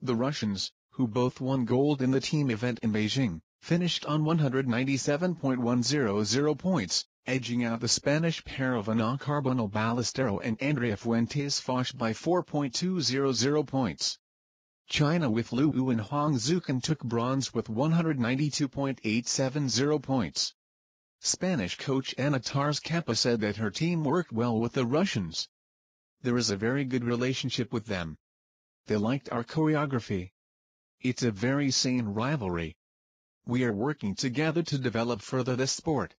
The Russians, who both won gold in the team event in Beijing, finished on 197.100 points, edging out the Spanish pair of Ona Carbonell Ballestero and Andrea Fuentes Fache by 4.200 points. China with Liu Ou and Huang Xuechen took bronze with 192.870 points. Spanish coach Anna Tarrés Camps said that her team worked well with the Russians. There is a very good relationship with them. They liked our choreography. It's a very sane rivalry. We are working together to develop further this sport.